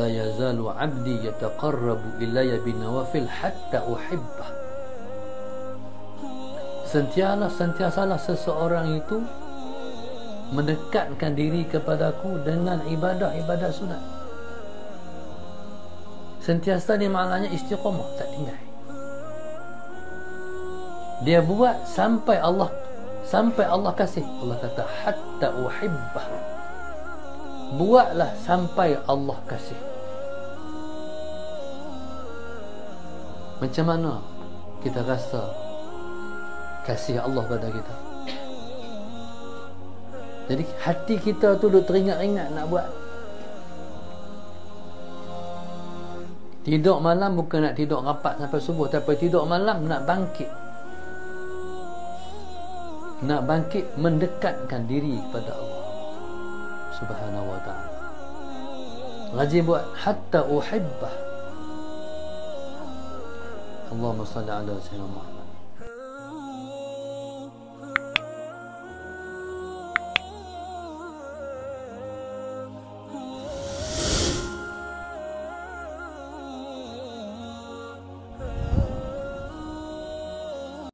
la yazalu 'abdi yataqarrabu ilayya bin nawafil hatta uhibbah sentiasalah sentiasalah seseorang itu mendekatkan diri kepadaku dengan ibadah-ibadah sunat. Sentiasa ni maknanya istiqamah tak tinggal. Dia buat sampai Allah sampai Allah kasih. Allah kata hatta uhibbah buatlah sampai Allah kasih macam mana kita rasa kasih Allah pada kita? Jadi hati kita tu duk teringat-ingat nak buat. Tidur malam bukan nak tidur rapat sampai subuh tapi tidur malam nak bangkit. Nak bangkit mendekatkan diri kepada Allah subhanahu wa ta'ala. Rajin buat hatta uhibbah اللهم صل على 量